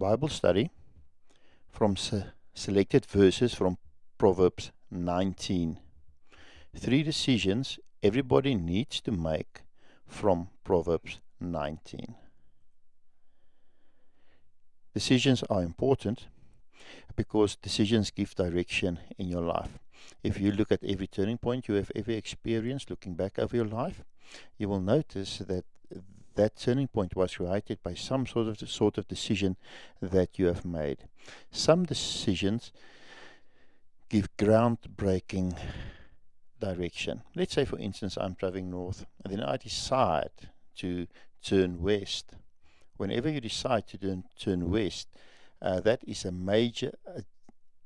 Bible study from se selected verses from Proverbs 19. Three decisions everybody needs to make from Proverbs 19. Decisions are important because decisions give direction in your life. If you look at every turning point you have ever experienced, looking back over your life, you will notice that that turning point was created by some sort of sort of decision that you have made. Some decisions give groundbreaking direction. Let's say, for instance, I'm traveling north, and then I decide to turn west. Whenever you decide to turn, turn west, uh, that is a major uh,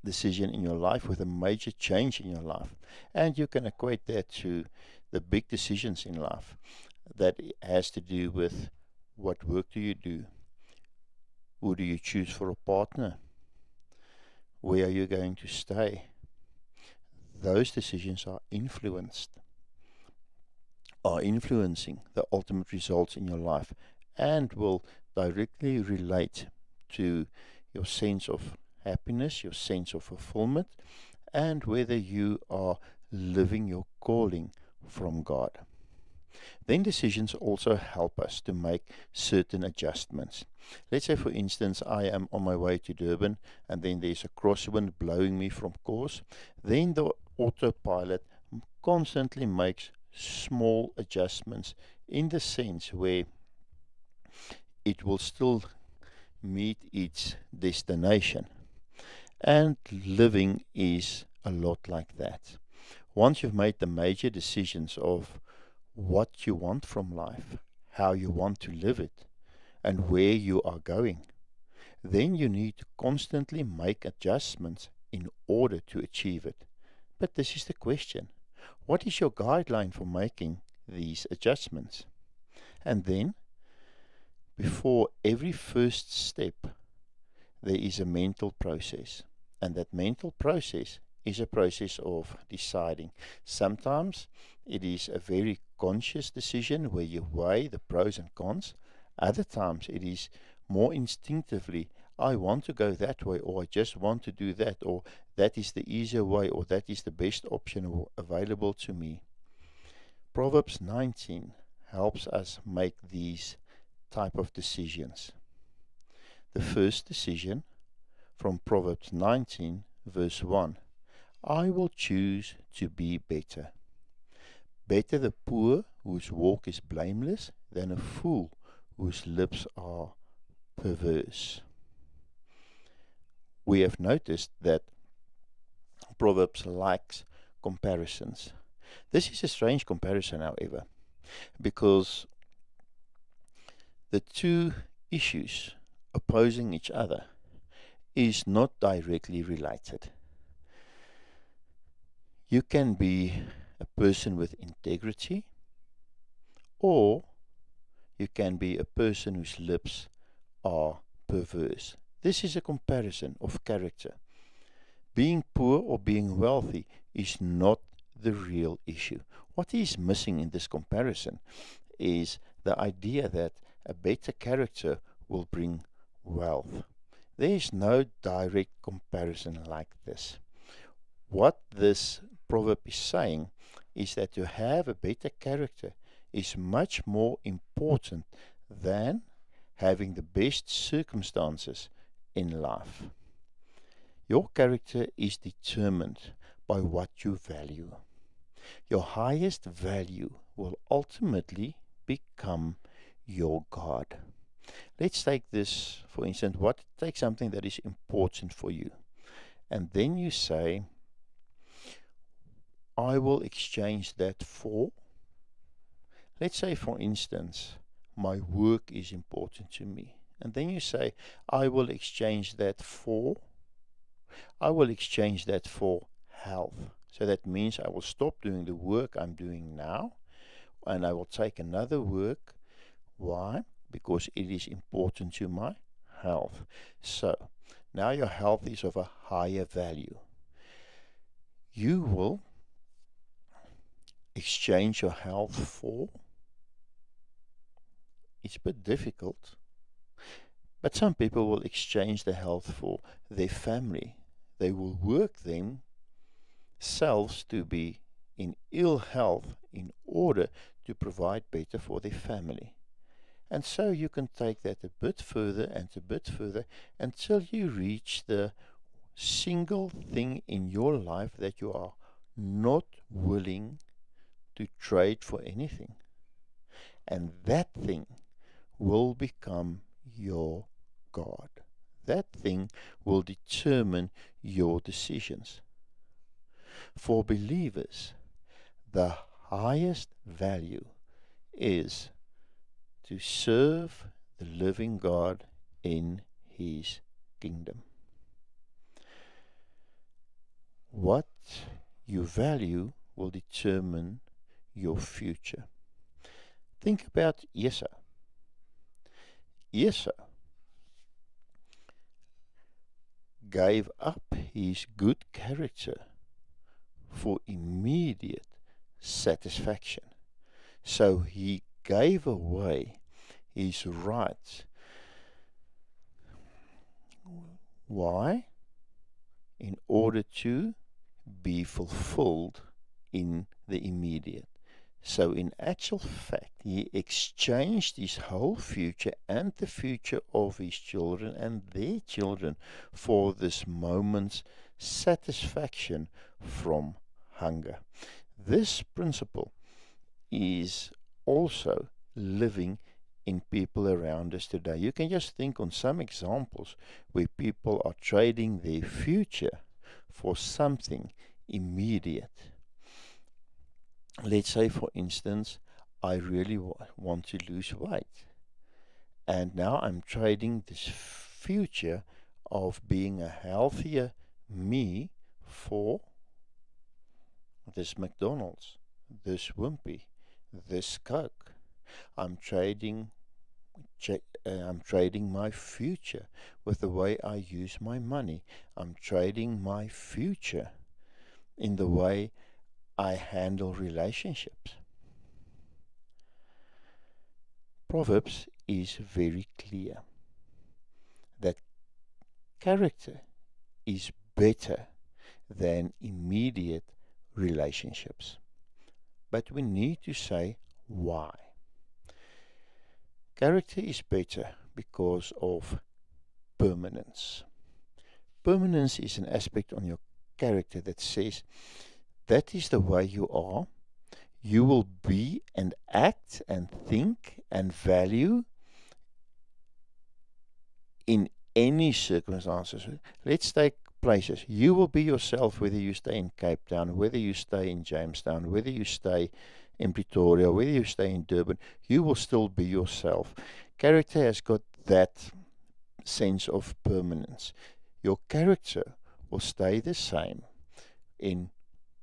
decision in your life with a major change in your life. And you can equate that to the big decisions in life that has to do with what work do you do? Who do you choose for a partner? Where are you going to stay? Those decisions are influenced, are influencing the ultimate results in your life and will directly relate to your sense of happiness, your sense of fulfillment, and whether you are living your calling from God. Then decisions also help us to make certain adjustments. Let's say, for instance, I am on my way to Durban and then there's a crosswind blowing me from course. Then the autopilot constantly makes small adjustments in the sense where it will still meet its destination. And living is a lot like that. Once you've made the major decisions of what you want from life, how you want to live it, and where you are going, then you need to constantly make adjustments in order to achieve it. But this is the question. What is your guideline for making these adjustments? And then, before every first step, there is a mental process. And that mental process is a process of deciding. Sometimes it is a very conscious decision where you weigh the pros and cons. Other times it is more instinctively, I want to go that way, or I just want to do that, or that is the easier way, or that is the best option available to me. Proverbs 19 helps us make these type of decisions. The first decision from Proverbs 19, verse 1 I will choose to be better. Better the poor whose walk is blameless than a fool whose lips are perverse. We have noticed that Proverbs likes comparisons. This is a strange comparison, however, because the two issues opposing each other is not directly related. You can be a person with integrity, or you can be a person whose lips are perverse. This is a comparison of character. Being poor or being wealthy is not the real issue. What is missing in this comparison is the idea that a better character will bring wealth. There is no direct comparison like this. What this proverb is saying is that to have a better character is much more important than having the best circumstances in life. Your character is determined by what you value. Your highest value will ultimately become your God. Let's take this, for instance, what take something that is important for you. And then you say, I will exchange that for, let's say for instance, my work is important to me. And then you say, I will exchange that for, I will exchange that for health. So that means I will stop doing the work I'm doing now and I will take another work. Why? Because it is important to my health. So now your health is of a higher value. You will exchange your health for. It's a bit difficult, But some people will exchange their health for their family. They will work themselves to be in ill health in order to provide better for their family. And so you can take that a bit further and a bit further until you reach the single thing in your life that you are not willing to trade for anything. And that thing will become your God. That thing will determine your decisions. For believers, the highest value is to serve the living God in His kingdom. What you value will determine your future. Think about Esau. Esau gave up his good character for immediate satisfaction. So he gave away his rights. Why? In order to be fulfilled in the immediate. So, in actual fact, he exchanged his whole future and the future of his children and their children for this moment's satisfaction from hunger. This principle is also living in people around us today. You can just think on some examples where people are trading their future for something immediate. Let's say, for instance, I really want to lose weight. And now I'm trading this future of being a healthier me for this McDonald's, this Wimpy, this Coke. I'm trading uh, I'm trading my future with the way I use my money. I'm trading my future in the way I handle relationships. Proverbs is very clear that character is better than immediate relationships. But we need to say why. Character is better because of permanence. Permanence is an aspect on your character that says that is the way you are. You will be and act and think and value in any circumstances. Let's take places. You will be yourself whether you stay in Cape Town, whether you stay in Jamestown, whether you stay in Pretoria, whether you stay in Durban, you will still be yourself. Character has got that sense of permanence. Your character will stay the same in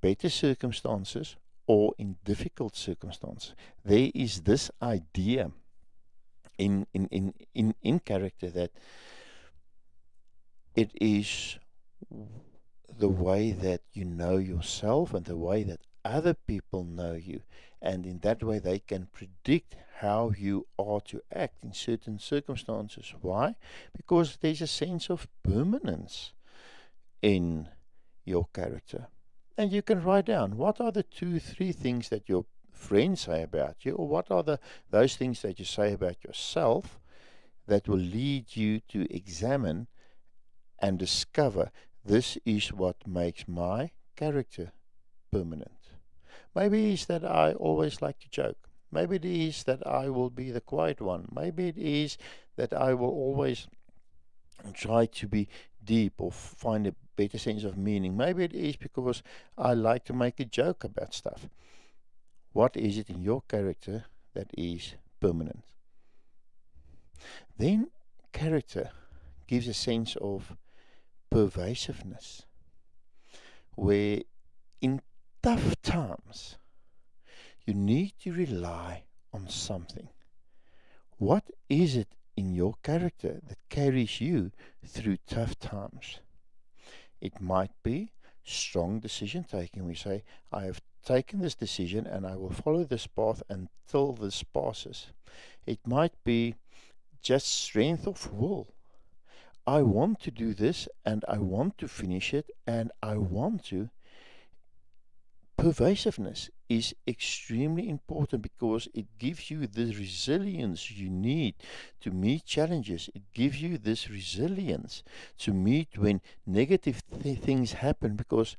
better circumstances or in difficult circumstances. There is this idea in, in, in, in, in character that it is the way that you know yourself and the way that other people know you. And in that way, they can predict how you are to act in certain circumstances. Why? Because there's a sense of permanence in your character. And you can write down what are the two, three things that your friends say about you, or what are the those things that you say about yourself that will lead you to examine and discover this is what makes my character permanent. Maybe it is that I always like to joke. Maybe it is that I will be the quiet one. Maybe it is that I will always try to be deep or find a better sense of meaning. Maybe it is because I like to make a joke about stuff. What is it in your character that is permanent? Then character gives a sense of pervasiveness, where in tough times you need to rely on something. What is it in your character that carries you through tough times? It might be strong decision taking. We say, I have taken this decision and I will follow this path until this passes. It might be just strength of will. I want to do this and I want to finish it and I want to. Pervasiveness is extremely important because it gives you the resilience you need to meet challenges. It gives you this resilience to meet when negative th- things happen because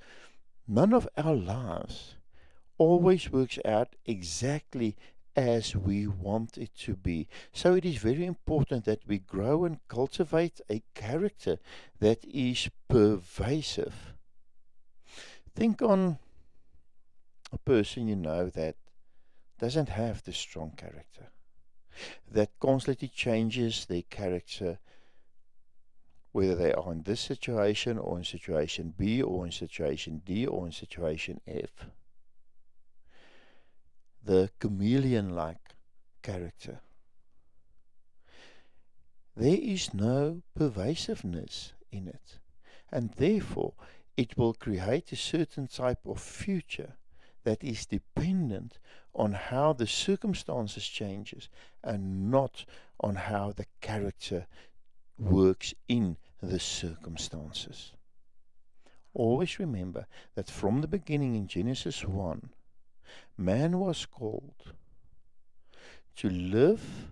none of our lives always works out exactly as we want it to be. So it is very important that we grow and cultivate a character that is pervasive. Think on a person you know that doesn't have the strong character, that constantly changes their character, whether they are in this situation or in situation B or in situation D or in situation F the chameleon like character. There is no pervasiveness in it, and therefore it will create a certain type of future that is dependent on how the circumstances changes and not on how the character works in the circumstances. Always remember that from the beginning in Genesis 1, man was called to live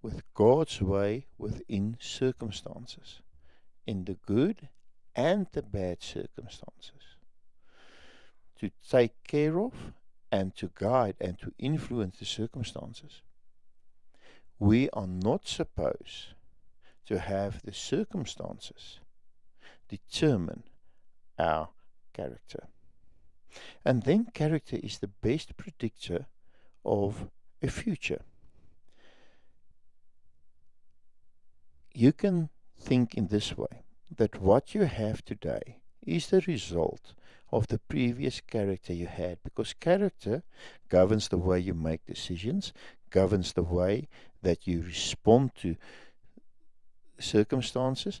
with God's way within circumstances, in the good and the bad circumstances, to take care of and to guide and to influence the circumstances. We are not supposed to have the circumstances determine our character. And then character is the best predictor of a future. You can think in this way that what you have today is the result of the previous character you had because character governs the way you make decisions, governs the way that you respond to circumstances,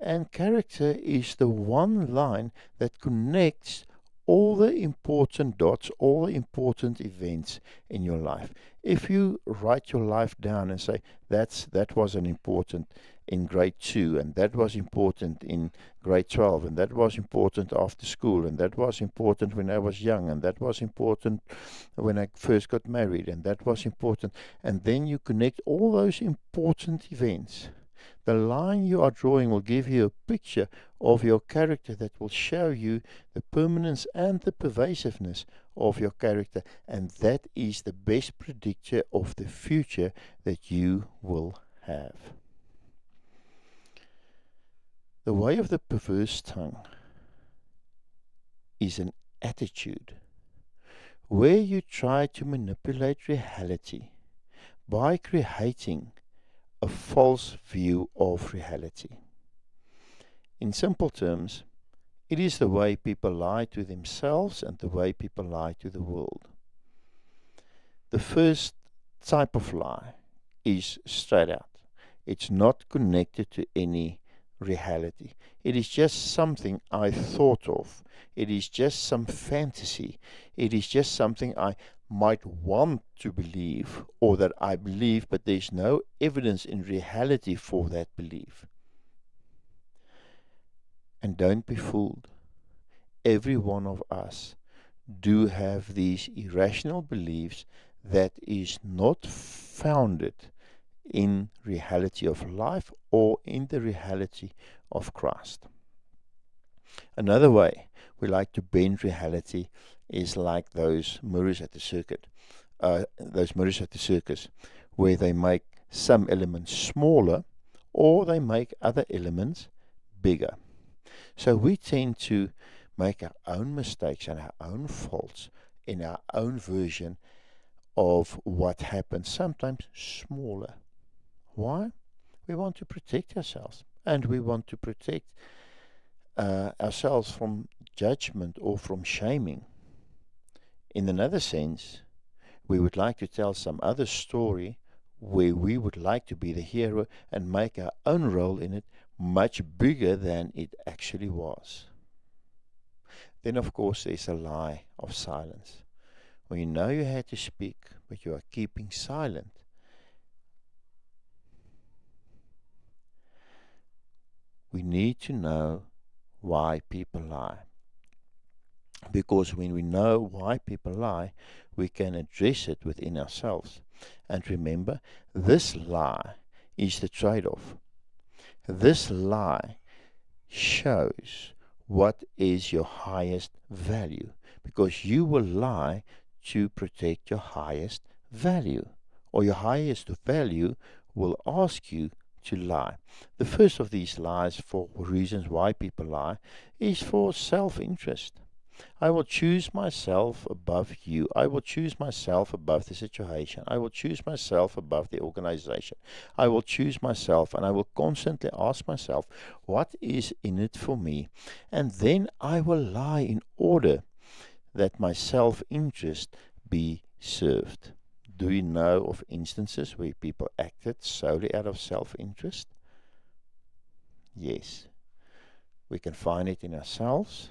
and character is the one line that connects all the important dots, all the important events in your life. If you write your life down and say that's that was an important in grade 2 and that was important in grade 12 and that was important after school and that was important when I was young and that was important when I first got married and that was important and then you connect all those important events the line you are drawing will give you a picture of your character that will show you the permanence and the pervasiveness of your character, and that is the best predictor of the future that you will have. The way of the perverse tongue is an attitude where you try to manipulate reality by creating a false view of reality. In simple terms, it is the way people lie to themselves and the way people lie to the world. The first type of lie is straight out. It's not connected to any reality. It is just something I thought of. It is just some fantasy. It is just something I might want to believe or that I believe, but there's no evidence in reality for that belief. And don't be fooled. Every one of us do have these irrational beliefs that is not founded in reality of life or in the reality of Christ. Another way we like to bend reality is like those mirrors at the circuit, uh, those mirrors at the circus, where they make some elements smaller or they make other elements bigger. So we tend to make our own mistakes and our own faults in our own version of what happens, sometimes smaller. Why? We want to protect ourselves and we want to protect uh, ourselves from judgment or from shaming. In another sense, we would like to tell some other story where we would like to be the hero and make our own role in it much bigger than it actually was. Then, of course, there's a lie of silence. When you know you had to speak, but you are keeping silent, need to know why people lie. Because when we know why people lie, we can address it within ourselves. And remember, this lie is the trade off. This lie shows what is your highest value because you will lie to protect your highest value or your highest value will ask you to lie. The first of these lies for reasons why people lie is for self-interest. I will choose myself above you. I will choose myself above the situation. I will choose myself above the organization. I will choose myself and I will constantly ask myself, what is in it for me? And then I will lie in order that my self-interest be served. Do you know of instances where people acted solely out of self-interest? Yes. We can find it in ourselves.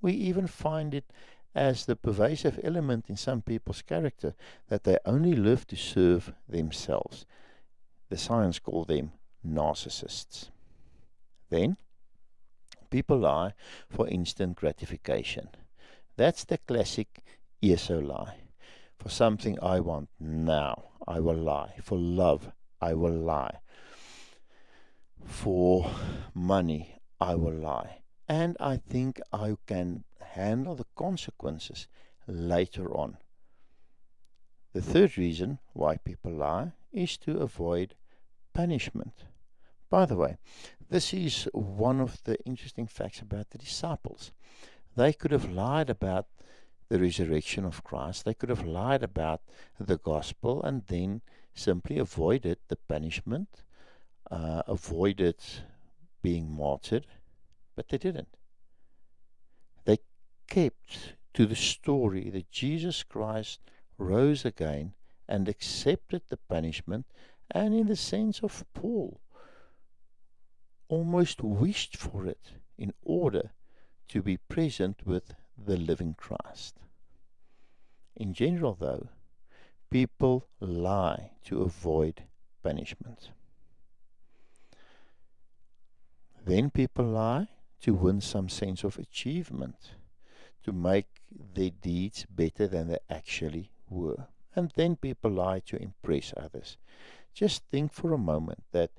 We even find it as the pervasive element in some people's character that they only live to serve themselves. The science call them narcissists. Then, people lie for instant gratification. That's the classic Esau lie. For something I want now, I will lie. For love, I will lie. For money, I will lie. And I think I can handle the consequences later on. The third reason why people lie is to avoid punishment. By the way, this is one of the interesting facts about the disciples. They could have lied about the resurrection of Christ. They could have lied about the gospel and then simply avoided the punishment, uh, avoided being martyred, but they didn't. They kept to the story that Jesus Christ rose again and accepted the punishment, and in the sense of Paul, almost wished for it in order to be present with the living Christ. In general, though, people lie to avoid punishment. Then people lie to win some sense of achievement, to make their deeds better than they actually were. And then people lie to impress others. Just think for a moment that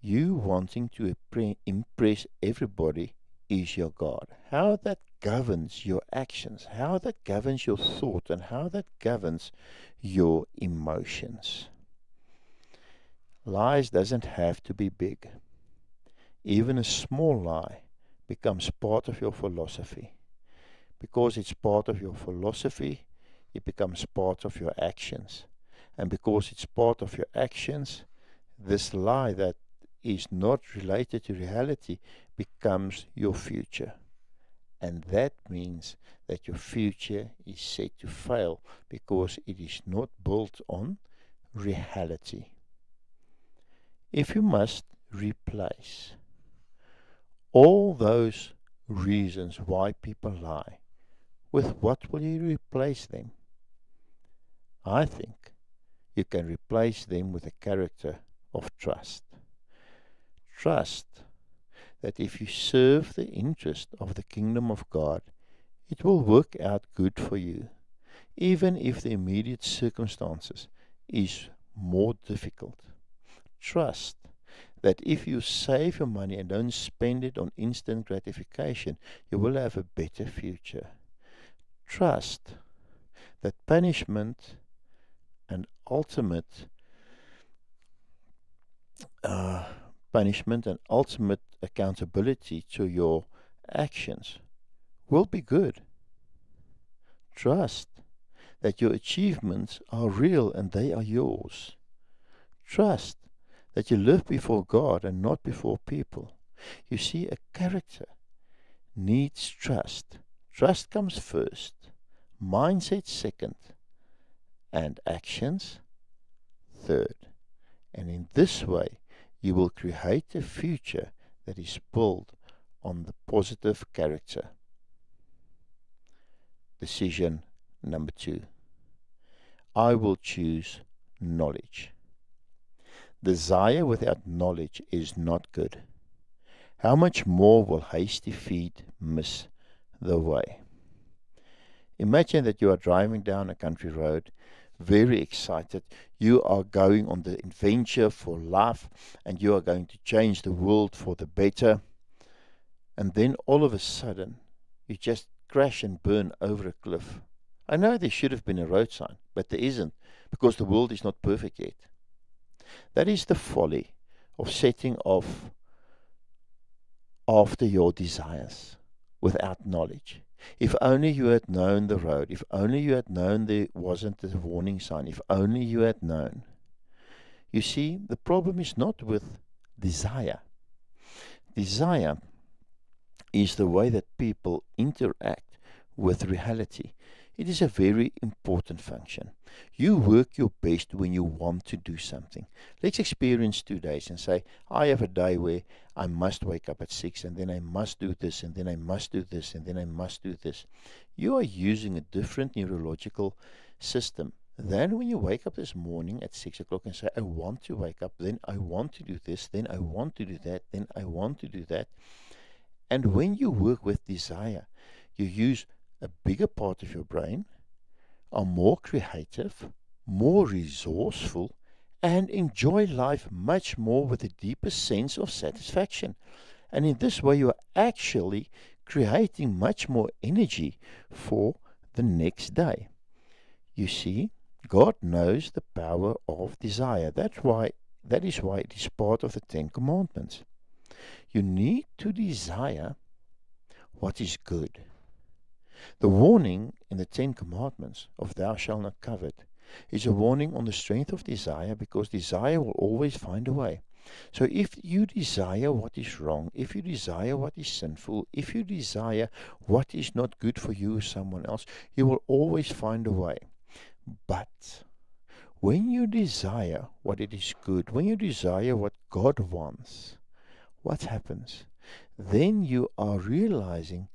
you wanting to impress everybody is your God. How that governs your actions, how that governs your thought, and how that governs your emotions. Lies doesn't have to be big. Even a small lie becomes part of your philosophy. Because it's part of your philosophy, it becomes part of your actions. And because it's part of your actions, this lie that is not related to reality becomes your future. And that means that your future is set to fail because it is not built on reality. If you must replace all those reasons why people lie, with what will you replace them? I think you can replace them with a character of trust. Trust that if you serve the interest of the kingdom of God, it will work out good for you, even if the immediate circumstances is more difficult. Trust that if you save your money and don't spend it on instant gratification, you will have a better future. Trust that punishment and ultimate uh, punishment and ultimate accountability to your actions will be good. Trust that your achievements are real and they are yours. Trust that you live before God and not before people. You see, a character needs trust. Trust comes first, mindset second, and actions third. And in this way, you will create a future that is built on the positive character. Decision number two. I will choose knowledge. Desire without knowledge is not good. How much more will hasty feet miss the way? Imagine that you are driving down a country road, very excited. You are going on the adventure for life and you are going to change the mm-hmm. world for the better. And then all of a sudden, you just crash and burn over a cliff. I know there should have been a road sign, but there isn't because the world is not perfect yet. That is the folly of setting off after your desires without knowledge. If only you had known the road, if only you had known there wasn't a warning sign, if only you had known. You see, the problem is not with desire. Desire is the way that people interact with reality. It is a very important function. You work your best when you want to do something. Let's experience two days and say, I have a day where I must wake up at six and then I must do this and then I must do this and then I must do this. You are using a different neurological system than when you wake up this morning at six o'clock and say, I want to wake up, then I want to do this, then I want to do that, then I want to do that. And when you work with desire, you use a bigger part of your brain, are more creative, more resourceful, and enjoy life much more with a deeper sense of satisfaction. And in this way, you are actually creating much more energy for the next day. You see, God knows the power of desire. That's why that is why it is part of the Ten Commandments. You need to desire what is good. The warning in the Ten Commandments of thou shalt not covet is a warning on the strength of desire because desire will always find a way. So if you desire what is wrong, if you desire what is sinful, if you desire what is not good for you or someone else, you will always find a way. But when you desire what it is good, when you desire what God wants, what happens? Then you are realizing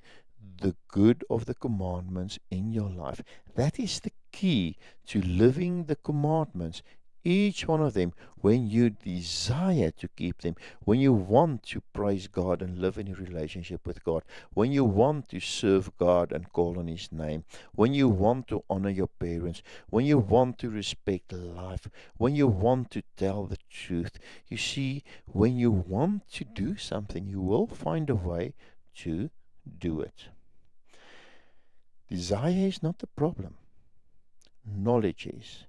the good of the commandments in your life. That is the key to living the commandments. Each one of them, when you desire to keep them, when you want to praise God and live in a relationship with God, when you want to serve God and call on His name, when you want to honor your parents, when you want to respect life, when you want to tell the truth, you see, when you want to do something, you will find a way to do it. Desire is not the problem, knowledge is.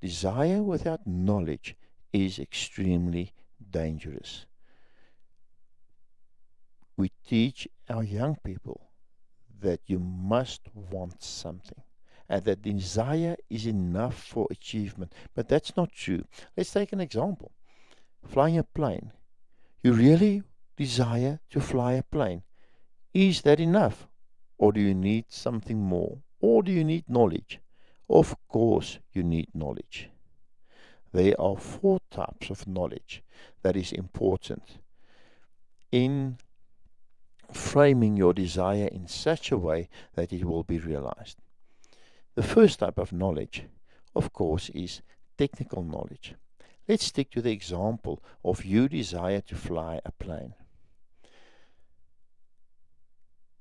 Desire without knowledge is extremely dangerous. We teach our young people that you must want something and that desire is enough for achievement. But that's not true. Let's take an example flying a plane. You really desire to fly a plane. Is that enough? Or do you need something more? Or do you need knowledge? Of course, you need knowledge. There are four types of knowledge that is important in framing your desire in such a way that it will be realized. The first type of knowledge, of course, is technical knowledge. Let's stick to the example of you desire to fly a plane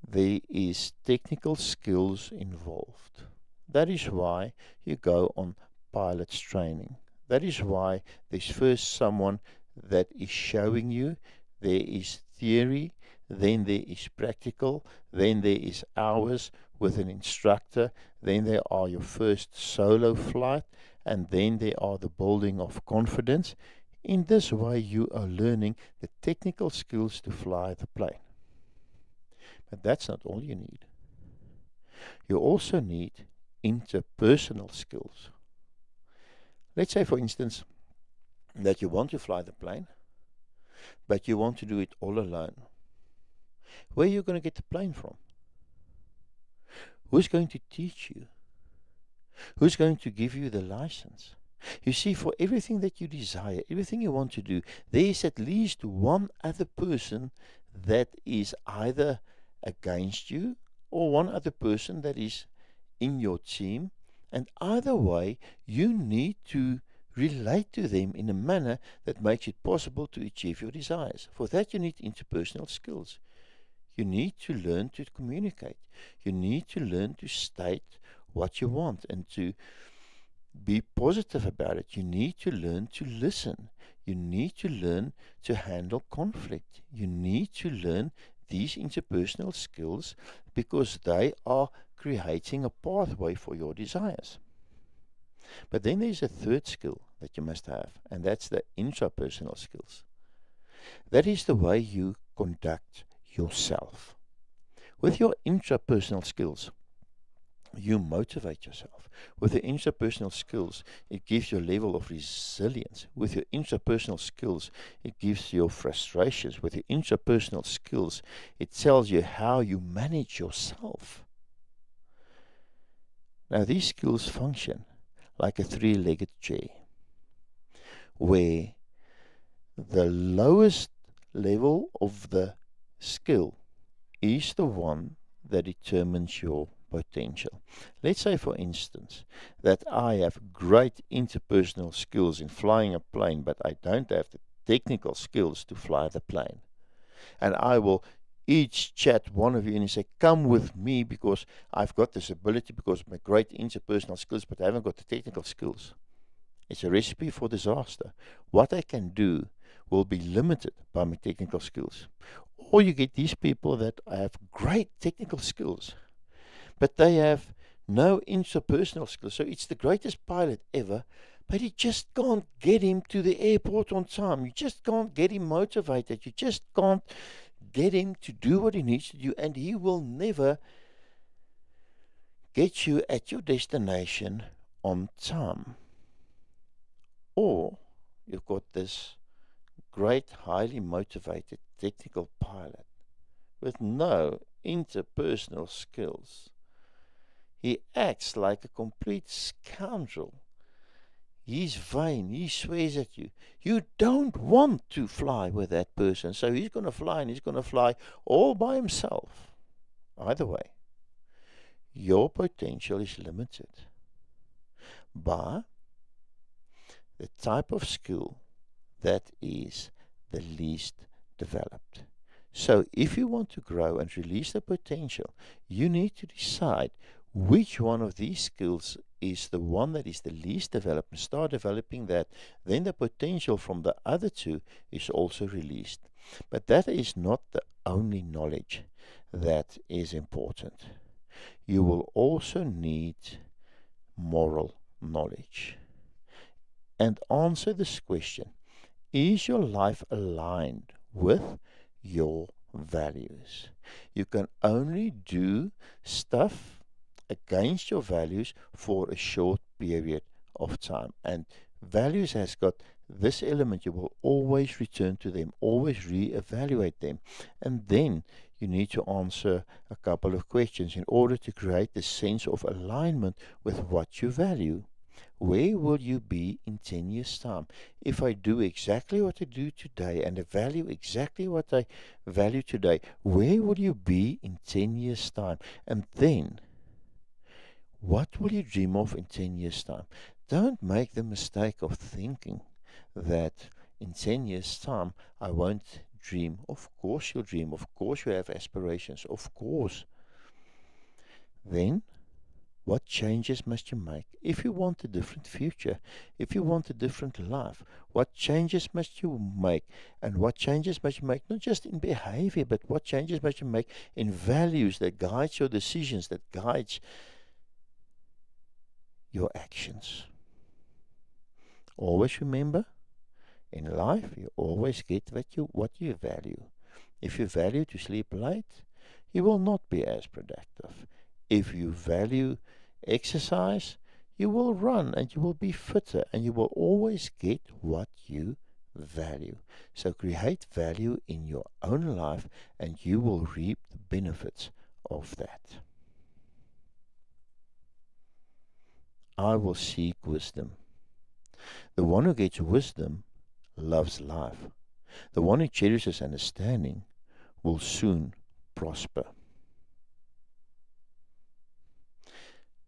there is technical skills involved. That is why you go on pilot's training. That is why there's first someone that is showing you, there is theory, then there is practical, then there is hours with an instructor, then there are your first solo flight, and then there are the building of confidence. In this way, you are learning the technical skills to fly the plane. But that's not all you need. You also need interpersonal skills. Let's say, for instance, that you want to fly the plane, but you want to do it all alone. Where are you going to get the plane from? Who's going to teach you? Who's going to give you the license? You see, for everything that you desire, everything you want to do, there is at least one other person that is either against you or one other person that is in your team. And either way, you need to relate to them in a manner that makes it possible to achieve your desires. For that, you need interpersonal skills. You need to learn to communicate. You need to learn to state what you want and to be positive about it. You need to learn to listen. You need to learn to handle conflict. You need to learn these interpersonal skills because they are creating a pathway for your desires. But then there's a third skill that you must have, and that's the intrapersonal skills. That is the way you conduct yourself. With your intrapersonal skills, you motivate yourself. With the interpersonal skills, it gives you a level of resilience. With your interpersonal skills, it gives you frustrations. With your interpersonal skills, it tells you how you manage yourself. Now, these skills function like a three legged chair, where the lowest level of the skill is the one that determines your potential. Let's say, for instance, that I have great interpersonal skills in flying a plane, but I don't have the technical skills to fly the plane. And I will each chat one of you and say, Come with me because I've got this ability because of my great interpersonal skills, but I haven't got the technical skills. It's a recipe for disaster. What I can do will be limited by my technical skills. Or you get these people that have great technical skills, but they have no interpersonal skills. So it's the greatest pilot ever, but you just can't get him to the airport on time. You just can't get him motivated. You just can't get him to do what he needs to do, and he will never get you at your destination on time. Or you've got this great, highly motivated technical pilot with no interpersonal skills. He acts like a complete scoundrel. He's vain. He swears at you. You don't want to fly with that person. So he's going to fly and he's going to fly all by himself. Either way, your potential is limited by the type of skill that is the least developed. So, if you want to grow and release the potential, you need to decide which one of these skills is the one that is the least developed and start developing that. Then the potential from the other two is also released. But that is not the only knowledge that is important. You will also need moral knowledge. And answer this question Is your life aligned with your values? You can only do stuff against your values for a short period of time. And values has got this element, you will always return to them, always re-evaluate them. And then you need to answer a couple of questions in order to create the sense of alignment with what you value. Where will you be in 10 years' time? If I do exactly what I do today and I value exactly what I value today, where will you be in 10 years' time? And then what will you dream of in 10 years' time? Don't make the mistake of thinking that in 10 years' time I won't dream. Of course you'll dream. Of course you have aspirations. Of course. Then, what changes must you make? If you want a different future, if you want a different life, what changes must you make? And what changes must you make? Not just in behavior, but what changes must you make in values that guides your decisions, that guides your actions. Always remember, in life you always get what you what you value. If you value to sleep late, you will not be as productive. If you value exercise, you will run and you will be fitter and you will always get what you value. So create value in your own life and you will reap the benefits of that. I will seek wisdom. The one who gets wisdom loves life. The one who cherishes understanding will soon prosper.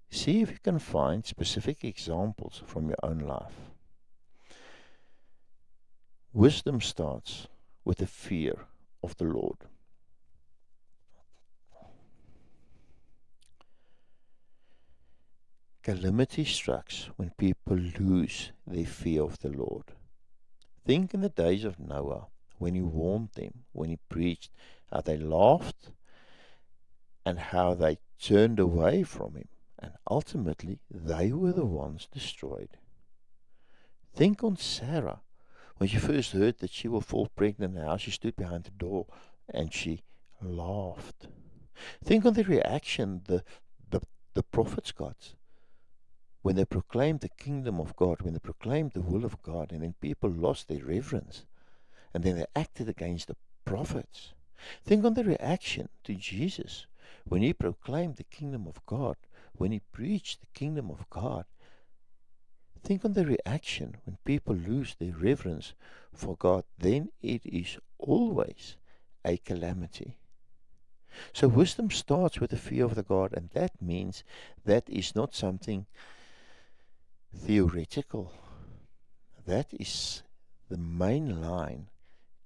See if you can find specific examples from your own life. Wisdom starts with the fear of the Lord. Calamity strikes when people lose their fear of the Lord. Think in the days of Noah, when he warned them, when he preached, how they laughed and how they turned away from him, and ultimately they were the ones destroyed. Think on Sarah. When she first heard that she will fall pregnant now, she stood behind the door and she laughed. Think on the reaction the, the, the prophets got when they proclaimed the kingdom of God, when they proclaimed the will of God, and then people lost their reverence, and then they acted against the prophets. Think on the reaction to Jesus when he proclaimed the kingdom of God, when he preached the kingdom of God. Think on the reaction when people lose their reverence for God, then it is always a calamity. So wisdom starts with the fear of the God, and that means that is not something theoretical. That is the main line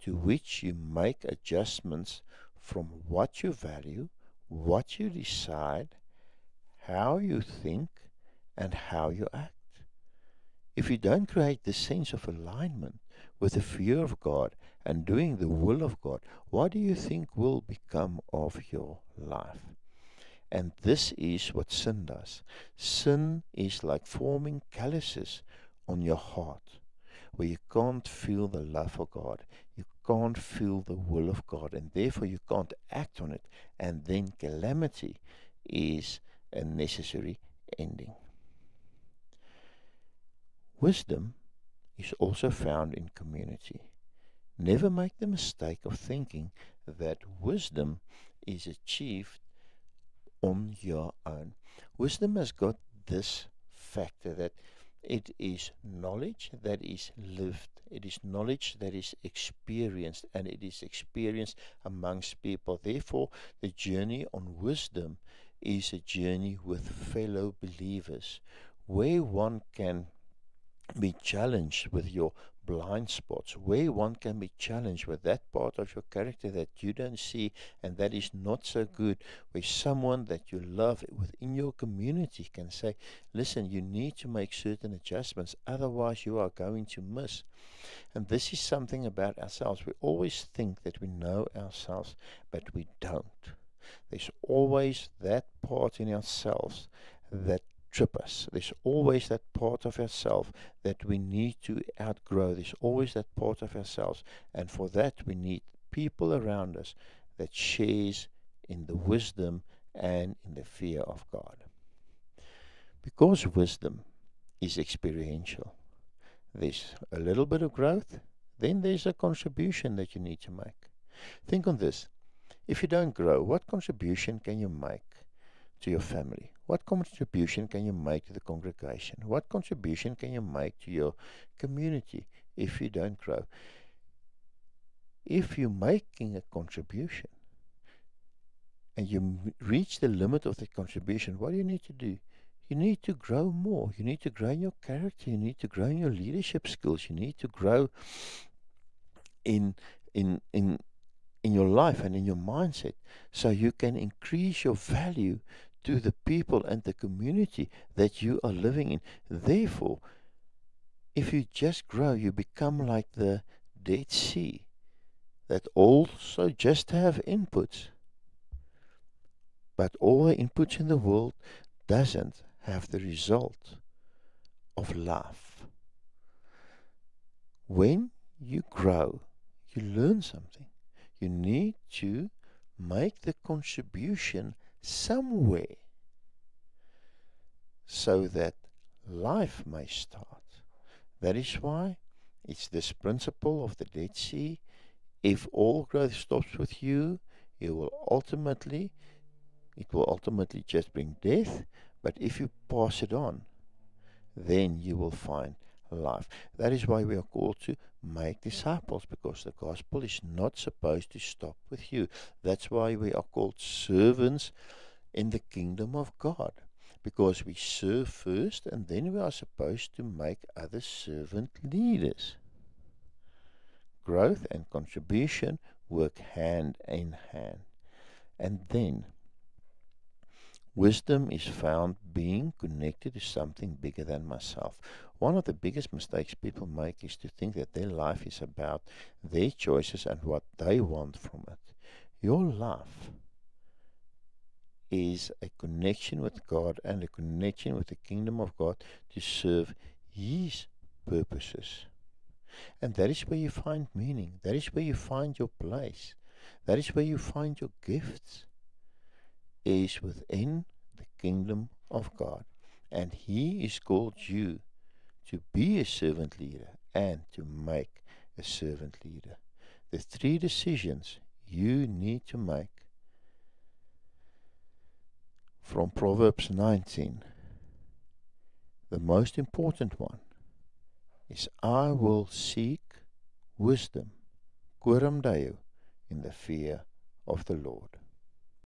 to mm-hmm. which you make adjustments from what you value, what you decide, how you think, and how you act. If you don't create this sense of alignment with the fear of God and doing the will of God, what do you think will become of your life? And this is what sin does. Sin is like forming calluses on your heart where you can't feel the love of God. You can't feel the will of God, and therefore you can't act on it. And then calamity is a necessary ending. Wisdom is also found in community. Never make the mistake of thinking that wisdom is achieved on your own. Wisdom has got this factor that it is knowledge that is lived, it is knowledge that is experienced, and it is experienced amongst people. Therefore, the journey on wisdom is a journey with fellow believers where one can be challenged with your blind spots, where one can be challenged with that part of your character that you don't see and that is not so good, where someone that you love within your community can say, Listen, you need to make certain adjustments, otherwise, you are going to miss. And this is something about ourselves. We always think that we know ourselves, but we don't. There's always that part in ourselves that trip us. There's always that part of ourselves that we need to outgrow. There's always that part of ourselves. And for that, we need people around us that shares in the wisdom and in the fear of God. Because wisdom is experiential, there's a little bit of growth, then there's a contribution that you need to make. Think on this. If you don't grow, what contribution can you make to your family? What contribution can you make to the congregation? What contribution can you make to your community if you don't grow? If you're making a contribution and you reach the limit of the contribution, what do you need to do? You need to grow more. You need to grow in your character. You need to grow in your leadership skills. You need to grow in in in in your life and in your mindset so you can increase your value to the people and the community that you are living in. Therefore, if you just grow, you become like the Dead Sea that also just have inputs. But all the inputs in the world doesn't have the result of love. When you grow, you learn something. You need to make the contribution somewhere so that life may start. That is why it's this principle of the Dead Sea. If all growth stops with you, you will ultimately, it will ultimately just bring death. But if you pass it on, then you will find life. That is why we are called to make disciples because the gospel is not supposed to stop with you. That's why we are called servants in the kingdom of God because we serve first and then we are supposed to make other servant leaders. growth and contribution work hand in hand. And then wisdom is found being connected to something bigger than myself. One of the biggest mistakes people make is to think that their life is about their choices and what they want from it. Your life is a connection with God and a connection with the kingdom of God to serve His purposes. And that is where you find meaning. That is where you find your place. That is where you find your gifts. Is within the kingdom of God. And He is called you to be a servant leader and to make a servant leader. The three decisions you need to make from Proverbs 19. The most important one is I will seek wisdom, Kuram in the fear of the Lord.